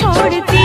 छोड़ती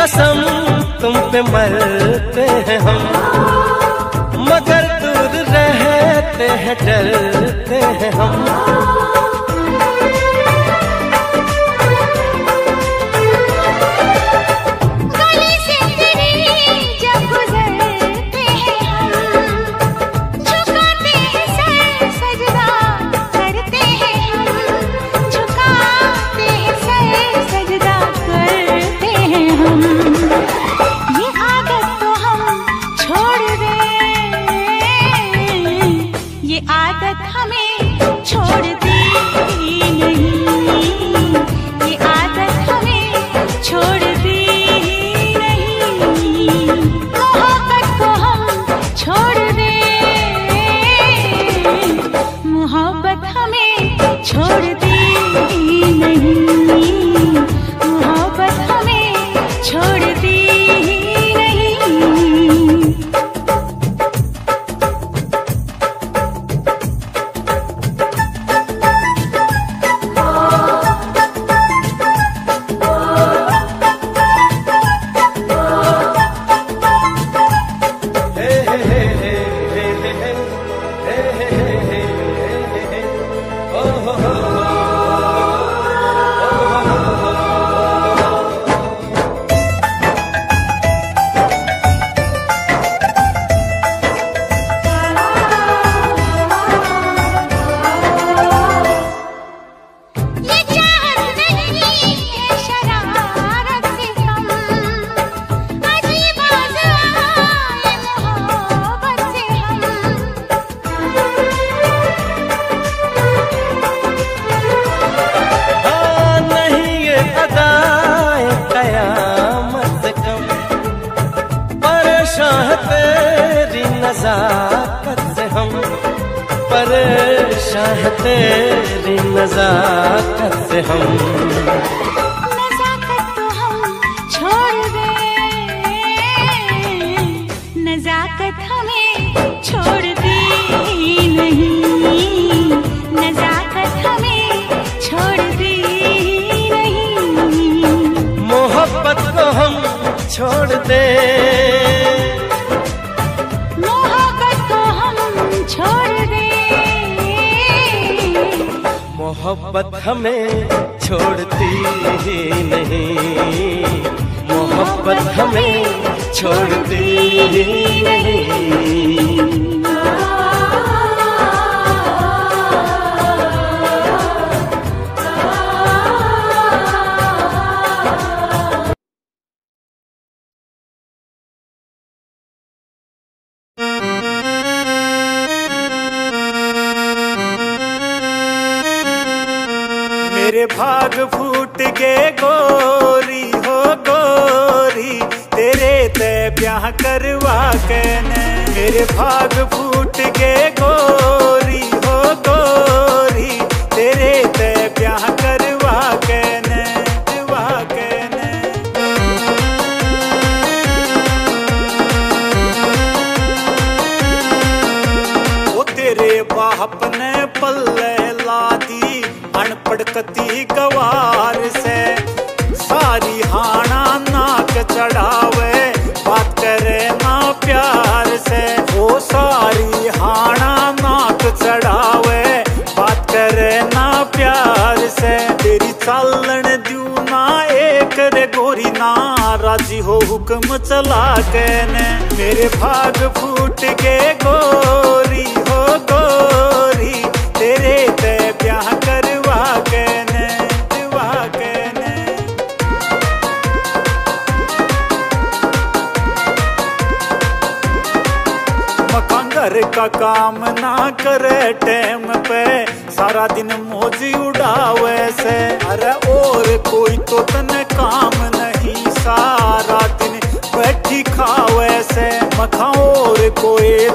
कसम तुम पे मरते हैं हम। मगर दूर रहते हैं डरते हैं हम। ये आदत हमें छोड़ ही है तेरी नजाकत से हम परेशान है तेरी नजाकत से हम। नजाकत तो हम छोड़ दें। नजाकत हमें छोड़ ही नहीं। नजाकत हमें छोड़ती ही नहीं। मोहब्बत को हम छोड़ दे। मोहब्बत हमें छोड़ती ही नहीं। मोहब्बत हमें छोड़ती ही नहीं। मेरे भाग फूट गए गोरी हो गोरी, तेरे ते ब्याह करवा के ने मेरे भाग फूट गए गोरी हो गोरी, तेरे ते ब्याह करवा के ने करवा ओ तेरे बाप ने पल्ले भड़कती कवार से। सारी हाणा नाक चढ़ावे, बात करे ना प्यार से। वो सारी हाणा नाक चढ़ावे, बात करे ना प्यार से। तेरी चालन दू ना एक रे, गोरी ना राज़ी हो हुक्म चला के ने। मेरे भाग फूट के गोरी हो, गोरी घर का काम ना करे टेम पे। सारा दिन मोजी उड़ावे से। अरे और कोई तो तने काम नहीं, सारा दिन बैठी खावे से। मखा और कोई